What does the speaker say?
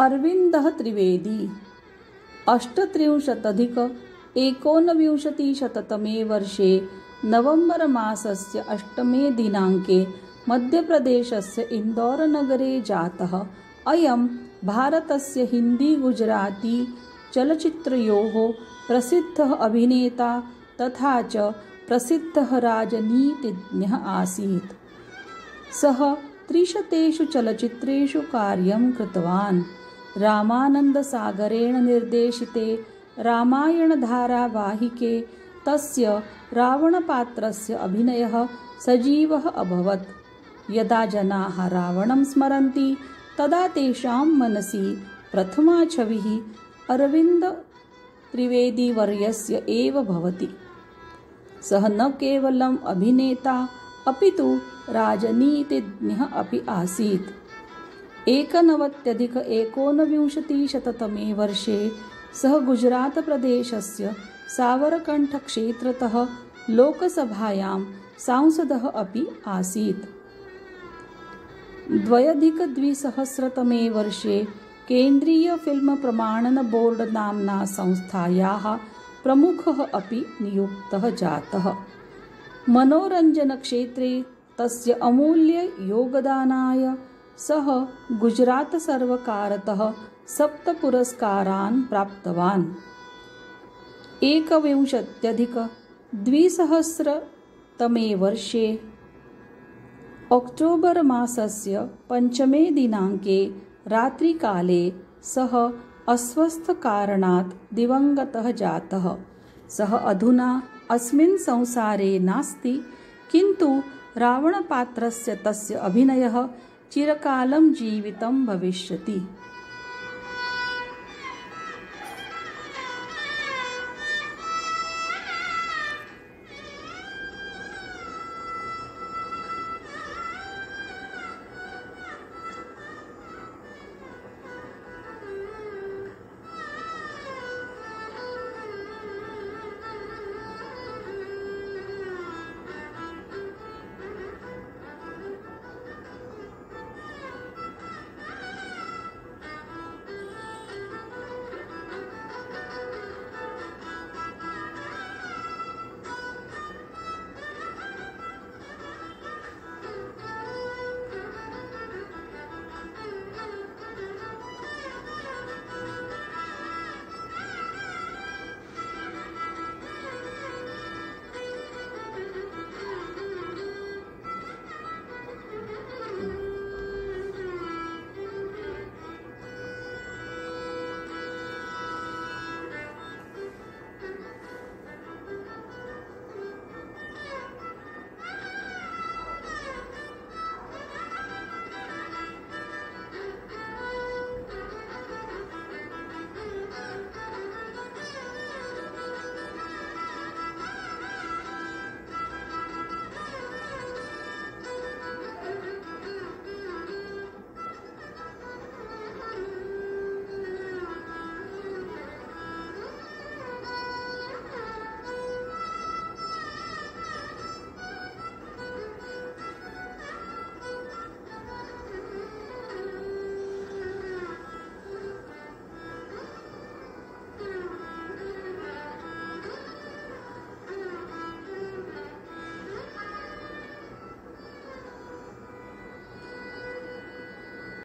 अरविन्दः त्रिवेदी। अष्टत्रिंशदधिक एकोनविंशतिशततमे वर्षे नवम्बर् मासस्य अष्टमे दिनाङ्के मध्यप्रदेशस्य इन्दोरनगरे जातः अयं भारतस्य हिन्दीगुजराती चलच्चित्रयोः प्रसिद्धः अभिनेता तथा च प्रसिद्धः राजनीतिज्ञः आसीत्। सः त्रिशतेषु चलच्चित्रेषु कार्यं कृतवान् रामानन्दसागरेण निर्देशिते रामायणधारावाहिके तस्य रावणपात्रस्य अभिनयः सजीवः अभवत्। यदा जनाः रावणं स्मरन्ति तदा तेषां मनसि प्रथमा छविः अरविन्दत्रिवेदीवर्यस्य एव भवति। सः न केवलम् अभिनेता अपि तु राजनीतिज्ञः अपि आसीत् एकनवत्यधिक एकोनविंशतिशततमे वर्षे सः गुजरातप्रदेशस्य सावरकण्ठक्षेत्रतः लोकसभायां सांसदः अपि आसीत्। द्व्यधिकद्विसहस्रतमे वर्षे केन्द्रीयफिल्मप्रमाणनबोर्ड् नाम्ना संस्थायाः प्रमुखः अपि नियुक्तः जातः। मनोरञ्जनक्षेत्रे तस्य अमूल्ययोगदानाय सः गुजरातसर्वकारतः सप्तपुरस्कारान् प्राप्तवान्। एकविंशत्यधिकद्विसहस्रतमे वर्षे ओक्टोबर् मासस्य पञ्चमे दिनाङ्के रात्रिकाले सः अस्वस्थकारणात् दिवङ्गतः जातः। सः अधुना अस्मिन् संसारे नास्ति किन्तु रावणपात्रस्य तस्य अभिनयः चिरकालं जीवितं भविष्यति